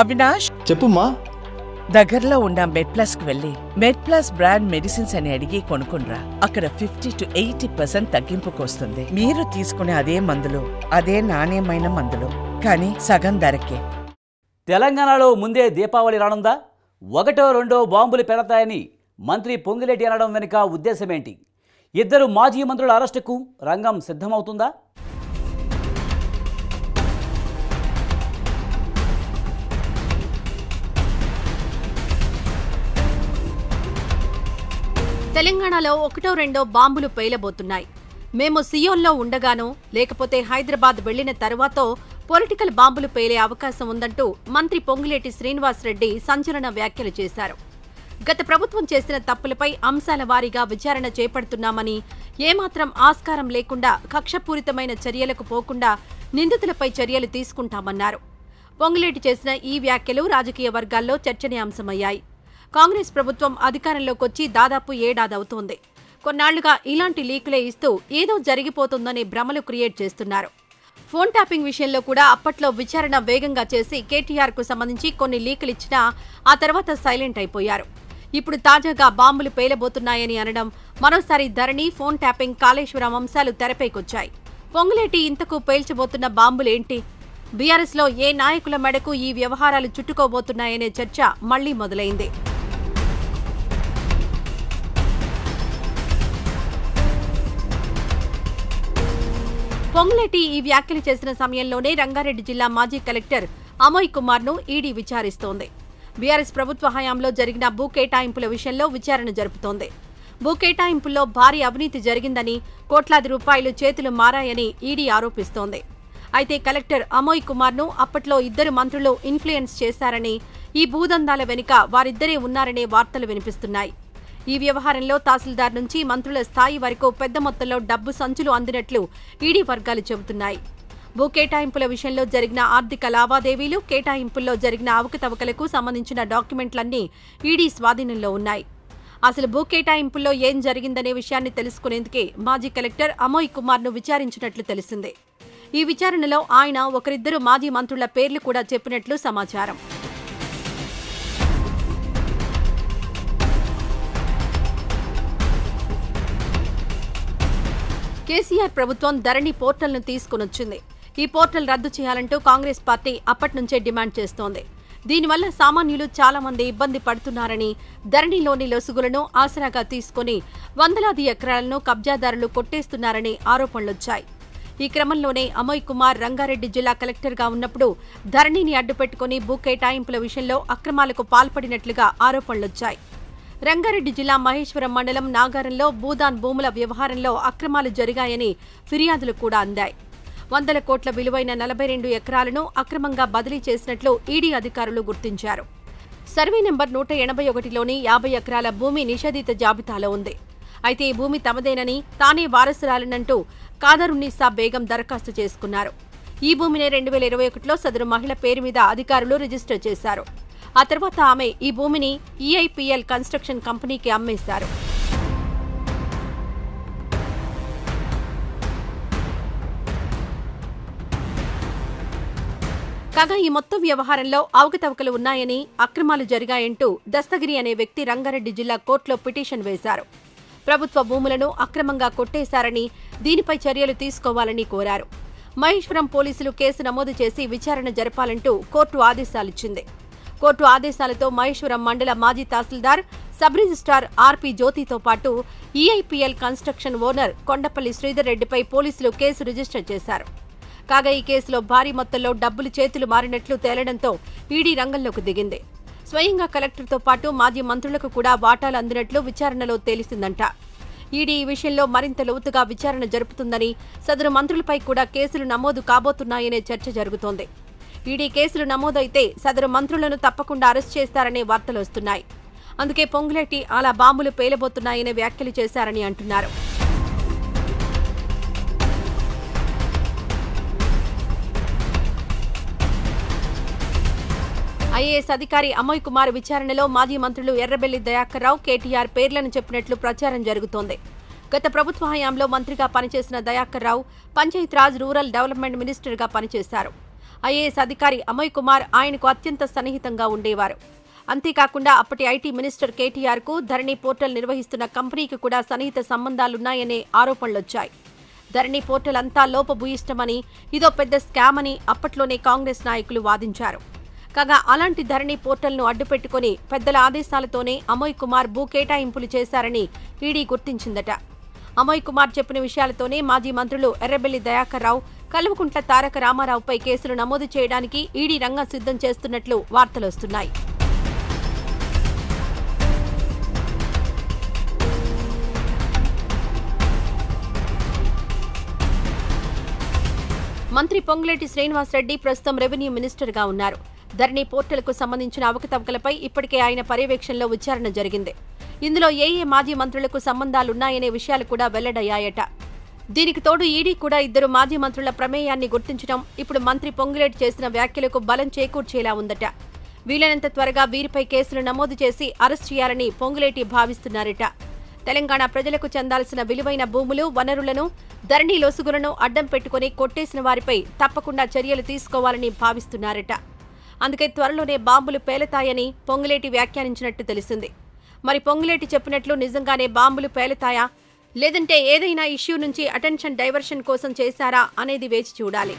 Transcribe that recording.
అవినాష్? చెప్పుమ్మా. దగ్గరలో ఉన్న మెడ్ ప్లస్కు వెళ్ళి మెడ్ ప్లస్ బ్రాండ్ మెడిసిన్స్ అని అడిగి కొనుక్కునరా అక్కడ ఫిఫ్టీ టు ఎయిటీ పర్సెంట్ తగ్గింపుకు వస్తుంది మీరు తీసుకునే అదే మందులు అదే నాణ్యమైన మందులు కానీ సగం ధరకే. తెలంగాణలో ముందే దీపావళి రానుందా? ఒకటో రెండో బాంబులు పెడతాయని మంత్రి పొంగిరెడ్డి అనడం వెనుక ఉద్దేశమేంటి? ఇద్దరు మాజీ మంత్రుల అరెస్టుకు రంగం సిద్ధమవుతుందా? తెలంగాణలో ఒకటో రెండో బాంబులు పేలబోతున్నాయి. మేము సియోల్లో ఉండగానో లేకపోతే హైదరాబాద్ వెళ్ళిన తర్వాతో పొలిటికల్ బాంబులు పేలే అవకాశం ఉందంటూ మంత్రి పొంగులేటి శ్రీనివాసరెడ్డి సంచలన వ్యాఖ్యలు చేశారు. గత ప్రభుత్వం చేసిన తప్పులపై అంశాల వారీగా విచారణ చేపడుతున్నామని ఏమాత్రం ఆస్కారం లేకుండా కక్షపూరితమైన చర్యలకు పోకుండా నిందితులపై చర్యలు తీసుకుంటామన్నారు. పొంగులేటి చేసిన ఈ వ్యాఖ్యలు రాజకీయ వర్గాల్లో చర్చనీయాంశమయ్యాయి. కాంగ్రెస్ ప్రభుత్వం అధికారంలోకొచ్చి దాదాపు ఏడాదవుతోంది. కొన్నాళ్ళుగా ఇలాంటి లీకులే ఇస్తూ ఏదో జరిగిపోతుందనే భ్రమలు క్రియేట్ చేస్తున్నారు. ఫోన్ ట్యాపింగ్ విషయంలో కూడా అప్పట్లో విచారణ వేగంగా చేసి కేటీఆర్కు సంబంధించి కొన్ని లీకులు ఇచ్చినా ఆ తర్వాత సైలెంట్ అయిపోయారు. ఇప్పుడు తాజాగా బాంబులు పేలబోతున్నాయని అనడం మరోసారి ధరణి ఫోన్ ట్యాపింగ్ కాళేశ్వరం అంశాలు తెరపైకొచ్చాయి. పొంగులేటి ఇంతకు పేల్చబోతున్న బాంబులేంటి బీఆర్ఎస్లో ఏ నాయకుల మెడకు ఈ వ్యవహారాలు చుట్టుకోబోతున్నాయనే చర్చ మళ్ళీ మొదలైంది. పొంగులేటి ఈ వ్యాఖ్యలు చేసిన సమయంలోనే రంగారెడ్డి జిల్లా మాజీ కలెక్టర్ అమోయ్ కుమార్ను ఈడీ విచారిస్తోంది. బీఆర్ఎస్ ప్రభుత్వ హయాంలో జరిగిన భూ కేటాయింపుల విషయంలో విచారణ జరుపుతోంది. భూ కేటాయింపుల్లో భారీ అవినీతి జరిగిందని కోట్లాది రూపాయలు చేతులు మారాయని ఈడీ ఆరోపిస్తోంది. అయితే కలెక్టర్ అమోయ్ కుమార్ను అప్పట్లో ఇద్దరు మంత్రులు ఇన్ఫ్లుయెన్స్ చేశారని ఈ భూదందాల వెనుక వారిద్దరే ఉన్నారనే వార్తలు వినిపిస్తున్నాయి. ఈ వ్యవహారంలో తహసీల్దార్ నుంచి మంత్రుల స్థాయి వరకు పెద్ద మొత్తంలో డబ్బు సంచులు అందినట్లు ఈడీ వర్గాలు చెబుతున్నాయి. భూ కేటాయింపుల విషయంలో జరిగిన ఆర్థిక లావాదేవీలు కేటాయింపుల్లో జరిగిన అవకతవకలకు సంబంధించిన డాక్యుమెంట్లన్నీ ఈడీ స్వాధీనంలో ఉన్నాయి. అసలు భూ కేటాయింపుల్లో ఏం జరిగిందనే విషయాన్ని తెలుసుకునేందుకే మాజీ కలెక్టర్ అమోయ్ కుమార్ను విచారించినట్లు తెలిసింది. ఈ విచారణలో ఆయన ఒకరిద్దరు మాజీ మంత్రుల పేర్లు కూడా చెప్పినట్లు సమాచారం. కేసీఆర్ ప్రభుత్వం ధరణి పోర్టల్ను తీసుకునొచ్చింది. ఈ పోర్టల్ రద్దు చేయాలంటూ కాంగ్రెస్ పార్టీ అప్పటి నుంచే డిమాండ్ చేస్తోంది. దీనివల్ల సామాన్యులు చాలా మంది ఇబ్బంది పడుతున్నారని ధరణిలోని లొసుగులను ఆసరాగా తీసుకుని వందలాది ఎకరాలను కబ్జాదారులు కొట్టేస్తున్నారని ఆరోపణలొచ్చాయి. ఈ క్రమంలోనే అమోయ్ కుమార్ రంగారెడ్డి జిల్లా కలెక్టర్గా ఉన్నప్పుడు ధరణిని అడ్డుపెట్టుకుని భూ కేటాయింపుల విషయంలో అక్రమాలకు పాల్పడినట్లుగా ఆరోపణలొచ్చాయి. రంగారెడ్డి జిల్లా మహేశ్వరం మండలం నాగారంలో భూదాన్ భూముల వ్యవహారంలో అక్రమాలు జరిగాయని ఫిర్యాదులు కూడా అందాయి. వందల కోట్ల విలువైన నలభై రెండు ఎకరాలను అక్రమంగా బదిలీ చేసినట్లు ఈడీ అధికారులు గుర్తించారు. సర్వే నెంబర్ నూట ఎనభై ఒకటిలోని యాభై ఎకరాల భూమి నిషేధిత జాబితాలో ఉంది. అయితే ఈ భూమి తమదేనని తానే వారసురాలనంటూ కాదరున్నీసా బేగం దరఖాస్తు చేసుకున్నారు. ఈ భూమిని రెండు వేల ఇరవై ఒకటిలో సదరు మహిళ పేరు మీద అధికారులు రిజిస్టర్ చేశారు. ఆ తర్వాత ఆమె ఈ భూమిని ఈఐపిఎల్ కన్స్ట్రక్షన్ కంపెనీకి అమ్మేశారు. కాగా ఈ మొత్తం వ్యవహారంలో అవకతవకలు ఉన్నాయని అక్రమాలు జరిగాయంటూ దస్తగిరి అనే వ్యక్తి రంగారెడ్డి జిల్లా కోర్టులో పిటిషన్ వేశారు. ప్రభుత్వ భూములను అక్రమంగా కొట్టేశారని దీనిపై చర్యలు తీసుకోవాలని కోరారు. మహేశ్వరం పోలీసులు కేసు నమోదు చేసి విచారణ జరపాలంటూ కోర్టు ఆదేశాలిచ్చింది. కోర్టు ఆదేశాలతో మహేశ్వరం మండల మాజీ తహసీల్దార్ సబ్ రిజిస్ట్రార్ ఆర్పి జ్యోతితో పాటు EIPL construction owner Kondapalli Sridhar రెడ్డిపై పోలీసులు కేసు రిజిస్టర్ చేశారు. కాగా ఈ కేసులో భారీ మొత్తంలో డబ్బులు చేతులు మారినట్లు తేలడంతో ఈడీ రంగంలోకి దిగింది. స్వయంగా కలెక్టర్తో పాటు మాజీ మంత్రులకు కూడా వాటాలు అందినట్లు విచారణలో తేలిసిందంట. ఈడీ ఈ విషయంలో మరింత లోతుగా విచారణ జరుపుతుందని సదరు మంత్రులపై కూడా కేసులు నమోదు కాబోతున్నాయనే చర్చ జరుగుతోంది. ఈడీ కేసులు నమోదైతే సదరు మంత్రులను తప్పకుండా అరెస్ట్ చేస్తారనే వార్తలు వస్తున్నాయి. అందుకే పొంగులెట్టి అలా బాంబులు పేలబోతున్నాయనే వ్యాఖ్యలు చేశారని అంటున్నారు. ఐఏఎస్ అధికారి అమోయ్ కుమార్ విచారణలో మాజీ మంత్రులు ఎర్రబెల్లి దయాకర్ రావు కేటీఆర్ పేర్లను చెప్పినట్లు ప్రచారం జరుగుతోంది. గత ప్రభుత్వ హయాంలో మంత్రిగా పనిచేసిన దయాకర్ రావు పంచాయతీరాజ్ రూరల్ డెవలప్మెంట్ మినిస్టర్గా పనిచేశారు. ఐఏఎస్ అధికారి అమయ్ కుమార్ ఆయనకు అత్యంత సన్నిహితంగా ఉండేవారు. అంతేకాకుండా అప్పటి ఐటీ మినిస్టర్ కేటీఆర్కు ధరణి పోర్టల్ నిర్వహిస్తున్న కంపెనీకి కూడా సన్నిహిత సంబంధాలున్నాయనే ఆరోపణలొచ్చాయి. ధరణి పోర్టల్ అంతా లోపభూయిష్టమని ఇదో పెద్ద స్కామ్ అని అప్పట్లోనే కాంగ్రెస్ నాయకులు వాదించారు. కాగా అలాంటి ధరణి పోర్టల్ను అడ్డుపెట్టుకుని పెద్దల ఆదేశాలతోనే అమోయ్ కుమార్ భూ కేటాయింపులు చేశారని ఈడీ గుర్తించిందట. అమోయ్ కుమార్ చెప్పిన విషయాలతోనే మాజీ మంత్రులు ఎర్రబెల్లి దయాకర్ రావు కల్వకుంట్ల తారక రామారావుపై కేసులు నమోదు చేయడానికి ఈడీ రంగం సిద్ధం చేస్తున్నట్లు వార్తలొస్తున్నాయి మంత్రి పొంగులేటి శ్రీనివాసరెడ్డి ప్రస్తుతం రెవెన్యూ మినిస్టర్గా ఉన్నారు. ధరణి పోర్టల్కు సంబంధించిన అవకతవకలపై ఇప్పటికే ఆయన పర్యవేక్షణలో విచారణ జరిగింది. ఇందులో ఏ ఏ మాజీ మంత్రులకు సంబంధాలున్నాయనే విషయాలు కూడా వెల్లడయ్యాయట. దీనికి తోడు ఈడీ కూడా ఇద్దరు మాజీ మంత్రుల ప్రమేయాన్ని గుర్తించడం ఇప్పుడు మంత్రి పొంగులేటి చేసిన వ్యాఖ్యలకు బలం చేకూర్చేలా ఉందట. వీలైనంత త్వరగా వీరిపై కేసులు నమోదు చేసి అరెస్ట్ చేయాలని పొంగులేటి భావిస్తున్నారట. తెలంగాణ ప్రజలకు చెందాల్సిన విలువైన భూములు వనరులను ధరణి లొసుగులను అడ్డం పెట్టుకుని కొట్టేసిన వారిపై తప్పకుండా చర్యలు తీసుకోవాలని భావిస్తున్నారట. అందుకే త్వరలోనే బాంబులు పేలతాయని పొంగులేటి వ్యాఖ్యానించినట్టు తెలిసింది. మరి పొంగులేటి చెప్పినట్లు నిజంగానే బాంబులు పేలుతాయా? లేదంటే ఏదైనా ఇష్యూ నుంచి అటెన్షన్ డైవర్షన్ కోసం చేశారా అనేది వేచి చూడాలి.